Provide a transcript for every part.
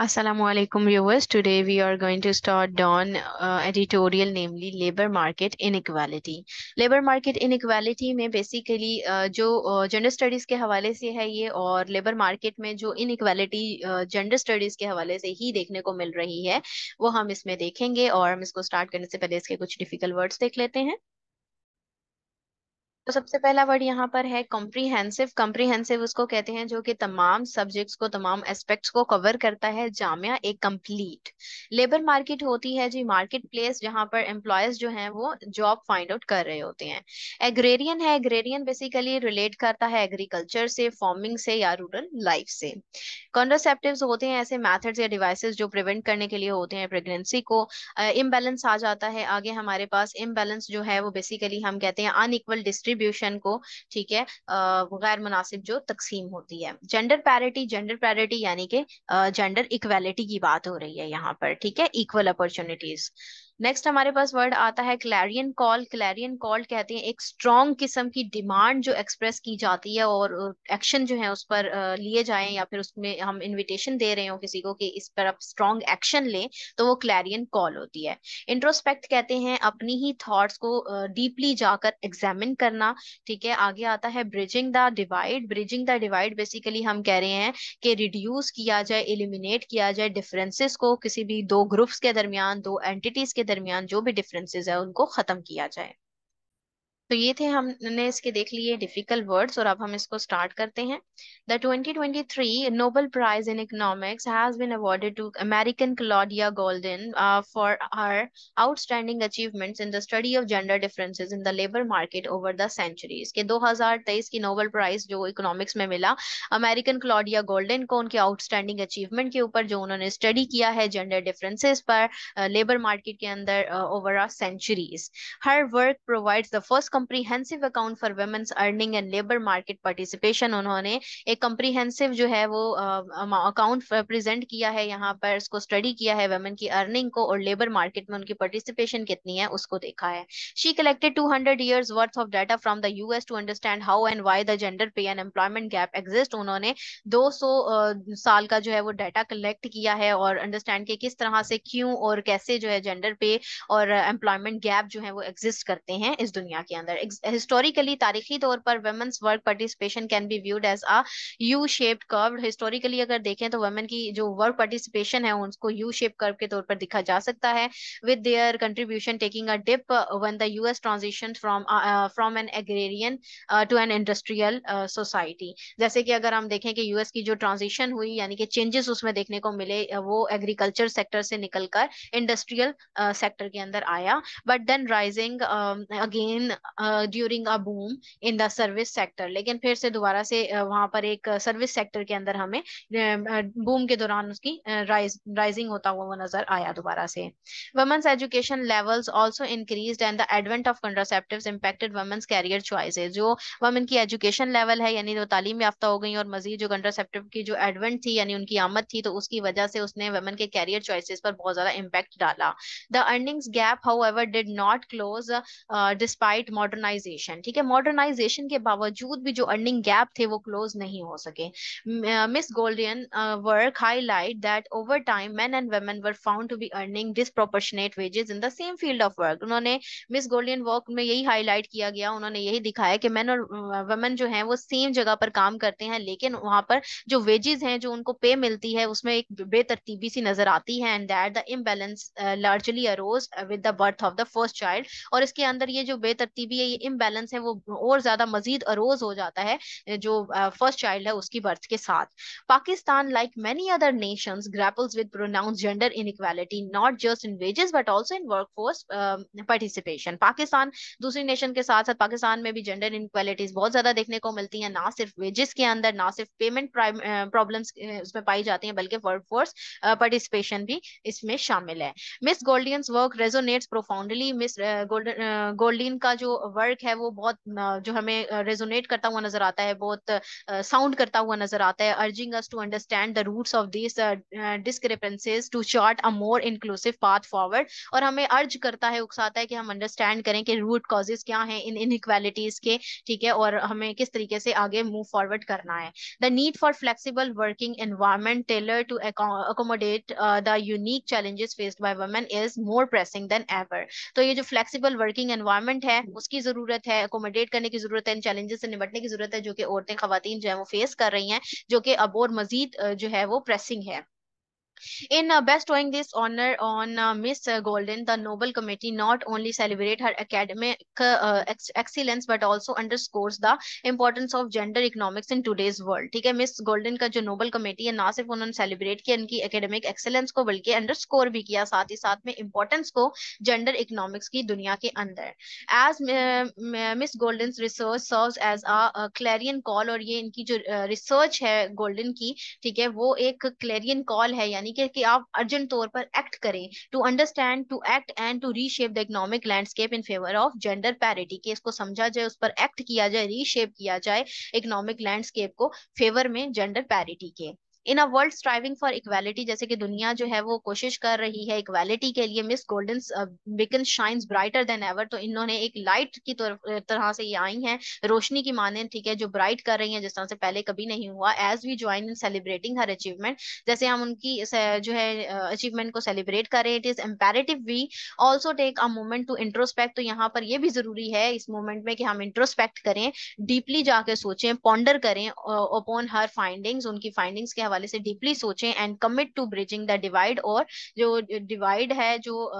Assalamu alaikum viewers. Today we are going to start on uh, editorial namely labor market inequality. Labor market inequality में basically uh, जो uh, gender studies के हवाले से है ये और labor market में जो uh, gender studies के हवाले से ही देखने को मिल रही है वो हम इसमें देखेंगे और हम इसको start करने से पहले इसके कुछ difficult words देख लेते हैं तो सबसे पहला वर्ड यहाँ पर है कॉम्प्रीहेंसिव कॉम्प्रीहेंसिव उसको कहते हैं जो कि तमाम सब्जेक्ट्स को तमाम एस्पेक्ट्स को कवर करता है जामिया एक कंप्लीट लेबर मार्केट होती है जी मार्केट प्लेस जहाँ पर एम्प्लॉयज़ जो हैं वो जॉब फाइंड आउट कर रहे होते हैं. एग्रेरियन है एग्रेरियन बेसिकली रिलेट करता है एग्रीकल्चर से फ़ार्मिंग से या रूरल लाइफ से. कॉन्ट्रासेप्टिव होते हैं ऐसे मैथड्स या डिवाइसेस जो प्रिवेंट करने के लिए होते हैं प्रेगनेंसी को. इम्बेलेंस uh, आ जाता है आगे हमारे पास इम्बेलेंस जो है वो बेसिकली हम कहते हैं अनइक्वल डिस्ट्रीब्यूशन डिस्ट्रीब्यूशन को, ठीक है गैर मुनासिब जो तकसीम होती है। जेंडर पैरिटी जेंडर पैरिटी यानी कि जेंडर इक्वेलिटी की बात हो रही है यहाँ पर, ठीक है इक्वल अपॉर्चुनिटीज़ नेक्स्ट हमारे पास वर्ड आता है क्लैरियन कॉल क्लैरियन कॉल कहते हैं एक स्ट्रॉन्ग किस्म की डिमांड जो एक्सप्रेस की जाती है और एक्शन जो है उस पर लिए जाए या फिर उसमें हम इनविटेशन दे रहे हो किसी को कि इस पर आप स्ट्रॉन्ग एक्शन लें तो वो क्लैरियन कॉल होती है। इंट्रोस्पेक्ट कहते हैं अपनी ही थॉट्स को डीपली जाकर एग्जामिन करना। ठीक है, आगे आता है bridging the divide bridging the divide basically हम कह रहे हैं कि रिड्यूस किया जाए एलिमिनेट किया जाए डिफरेंसेस को किसी भी दो ग्रुप्स के दरमियान, दो एंटिटीज के दरमियान जो भी डिफरेंसेस है उनको खत्म किया जाए। तो ये थे हमने इसके देख लिए डिफ़िकल्ट वर्ड्स और अब हम इसको स्टार्ट करते हैं। The 2023 Nobel prize in economics has been awarded to American Claudia Goldin for her outstanding achievements in the study of gender differences in the labour market over the centuries के 2023 की Nobel prize जो economics में मिला American Claudia golden को उनके outstanding achievement के ऊपर जो उन्होंने स्टडी किया है जेंडर डिफरेंसेस पर लेबर uh, मार्केट के अंदर over a centuries her work provides the first comprehensive account for women's earning and labour market participation उन्होंने एक कॉम्प्रीहेंसिव जो है वो अकाउंट uh, प्रेजेंट किया है। यहाँ पर इसको स्टडी किया है वुमेन की अर्निंग को और लेबर मार्केट में उनकी पार्टिसिपेशन कितनी है उसको देखा है। She collected 200 years worth of data from the US to understand how and why the gender pay and employment gap exist उन्होंने 200 uh, साल का जो है वो डाटा कलेक्ट किया है और अंडरस्टैंड किया किस तरह से क्यों और कैसे जो है जेंडर पे और एम्प्लॉयमेंट गैप जो है वो एग्जिस्ट करते हैं इस दुनिया के अंदर। अंदर। हिस्टोरिकली तारीखी तौर पर work participation can be viewed as a U shaped curve historically अगर देखें तो वुमेन की जो वर्क पार्टिसिपेशन है यू शेप कर्व के तौर पर दिखा जा सकता है। With their contribution taking a dip when the US transition from from an agrarian to an industrial society जैसे कि अगर हम देखें कि यूएस की जो ट्रांजिशन हुई यानी कि चेंजेस उसमें देखने को मिले वो एग्रीकल्चर सेक्टर से निकलकर इंडस्ट्रियल सेक्टर uh, के अंदर आया। But then rising again during a boom in the service sector लेकिन फिर से दोबारा से वहाँ पर एक सर्विस सेक्टर के अंदर हमें बूम के दौरान उसकी राइज राइजिंग होता हुआ वो नज़र आया दोबारा से। Women's education levels also increased and the advent of contraceptives impacted women's career choices जो वुमेन की एजुकेशन लेवल है, यानी जो तालीम याफ्ता हो गई और मजीद जो कंट्रासेप्टिव की जो एडवेंट थी, यानी उनकी आमद थी तो उसकी वजह से उसने वुमेन के कैरियर चॉइसेस पर बहुत ज़्यादा इम्पैक्ट डाला। The earnings gap how did not close despite modernisation ठीक है? मॉडर्नाइजेशन के बावजूद भी जो अर्निंग गैप थे, वो क्लोज नहीं हो सके। Miss Goldin work highlight that over time man and women were found to be earning disproportionate wages in the same field of work उन्होंने मिस गोल्डियन वर्क में यही हाईलाइट किया गया। उन्होंने यही दिखाया कि मैन और वेमेन जो है, वो सेम जगह पर काम करते हैं, लेकिन वहाँ पर जो वेजेस हैं, जो उनको पे मिलती है, उसमें एक बेतरतीबी सी नज़र आती है and that the imbalance largely arose with the birth of the first child और इसके अंदर ये जो बेतरतीबी है ये इम्बेलेंस है, वो और ज़्यादा मजीद अरोज हो जाता है जो फ़र्स्ट चाइल्ड है उसकी बर्थ के साथ। Pakistan like many other nations grapples with pronounced gender inequality not just in wages but also in workforce participation Pakistan, दूसरी नेशन के साथ साथ, पाकिस्तान में भी जेंडर इनक्वालिटीज बहुत ज़्यादा देखने को मिलती है, ना सिर्फ़ वेजेस के अंदर, ना सिर्फ़ पेमेंट प्रॉब्लम्स उसमें पाई जाती हैं, बल्कि वर्क फोर्स पार्टिसिपेशन भी इसमें शामिल है। Miss Goldin's work resonates profoundly miss Goldin का जो वर्क है, वो बहुत जो हमें रेजोनेट करता हुआ नज़र आता है, बहुत साउंड करता हुआ नज़र आता है urging us to understand the roots of this discrepancies to chart a more inclusive path forward और हमें अर्ज़ करता है, उकसाता है कि हम अंडरस्टैंड करें कि रूट कॉजेज क्या हैं, इन इनइक्वालिटीज के, ठीक है, और हमें किस तरीके से आगे मूव फॉरवर्ड करना है। The need for flexible working environment tailor to accommodate the unique challenges faced by women is more pressing than ever तो ये जो फ्लेक्सिबल वर्किंग एनवायरमेंट है, उसकी ज़रूरत है अकोमोडेट करने की ज़रूरत है, इन चैलेंजेस से निपटने की ज़रूरत है, जो कि औरतें खातन जो है वो फेस कर रही हैं, जो कि अब और मजीद जो है वो प्रेसिंग है। In uh, bestowing this honor on uh, Miss Golden, the Nobel Committee not only celebrate her academic uh, ex excellence but also underscores the importance of gender economics in today's world. ठीक है miss Goldin का जो Nobel committee है ना सिर्फ़ उन्होंने celebrate किया इनकी एकेडमिक एक्सेलेंस को बल्कि अंडरस्कोर भी किया साथ ही साथ में इंपॉर्टेंस को जेंडर इकोनॉमिक्स की दुनिया के अंदर as miss Goldin research serves as a clarion call और ये इनकी जो रिसर्च uh, है गोल्डन की ठीक है वो एक क्लैरियन कॉल है यानी यानी कि, कि आप अर्जेंट तौर पर एक्ट करें। To understand to act and to reshape the economic landscape in favour of gender parity के इसको समझा जाए उस पर एक्ट किया जाए रीशेप किया जाए इकोनॉमिक लैंडस्केप को फेवर में जेंडर पैरिटी के। In a world striving for equality जैसे कि दुनिया जो है वो कोशिश कर रही है इक्वालिटी के लिए Miss Golden Beacon shines brighter than ever तो इन्होंने एक लाइट की तरह से ये आई हैं, रोशनी की माने, ठीक है, जो ब्राइट कर रही हैं, जिस तरह से पहले कभी नहीं हुआ as we join in celebrating her achievement जैसे हम उनकी जो है अचीवमेंट को सेलिब्रेट करें it is imperative we also take a moment to introspect तो यहाँ पर यह भी ज़रूरी है इस मोमेंट में कि हम इंट्रोस्पेक्ट करें डीपली जाके सोचें पॉन्डर करें ओपन हर फाइंडिंग्स उनकी फाइंडिंग्स के हवाले से डीपली सोचें and commit to bridging the divide और जो डिवाइड है, जो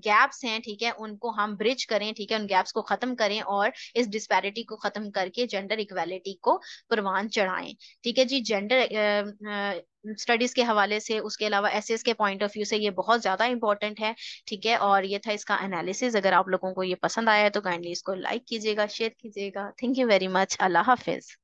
गैप्स हैं, ठीक है, उनको हम ब्रिज करें, ठीक है, उन गैप्स को खत्म करें और इस डिस्पैरिटी को खत्म करके जेंडर इक्वेलिटी को परवान चढ़ाएँ। ठीक है जी जेंडर स्टडीज़ के हवाले से, उसके अलावा एस के पॉइंट ऑफ़ व्यू से ये बहुत ज़्यादा इंपॉर्टेंट है, ठीक है, और ये था इसका एनालिसिस अगर आप लोगों को ये पसंद आया है तो काइंडली इसको लाइक कीजिएगा शेयर कीजिएगा। थैंक यू वेरी मच अल्लाह हाफिज।